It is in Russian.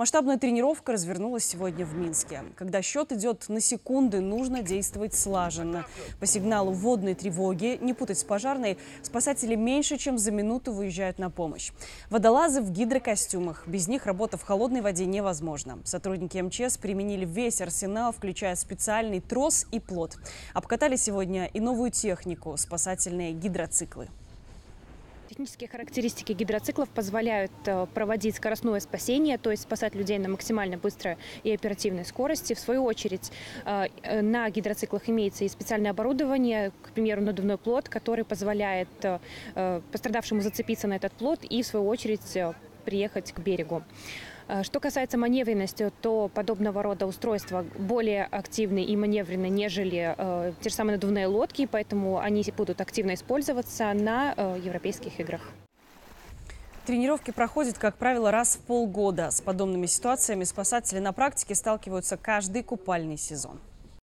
Масштабная тренировка развернулась сегодня в Минске. Когда счет идет на секунды, нужно действовать слаженно. По сигналу водной тревоги, не путать с пожарной, спасатели меньше, чем за минуту выезжают на помощь. Водолазы в гидрокостюмах. Без них работа в холодной воде невозможна. Сотрудники МЧС применили весь арсенал, включая специальный трос и плот. Обкатали сегодня и новую технику – спасательные гидроциклы. Технические характеристики гидроциклов позволяют э, проводить скоростное спасение, то есть спасать людей на максимально быстрой и оперативной скорости. В свою очередь э, э, на гидроциклах имеется и специальное оборудование, к примеру, надувной плот, который позволяет пострадавшему зацепиться на этот плот и, в свою очередь, приехать к берегу. Э, что касается маневренности, то подобного рода устройства более активны и маневренны, нежели э, те же самые надувные лодки, поэтому они будут активно использоваться на э, европейских играх. Тренировки проходят, как правило, раз в полгода. С подобными ситуациями спасатели на практике сталкиваются каждый купальный сезон.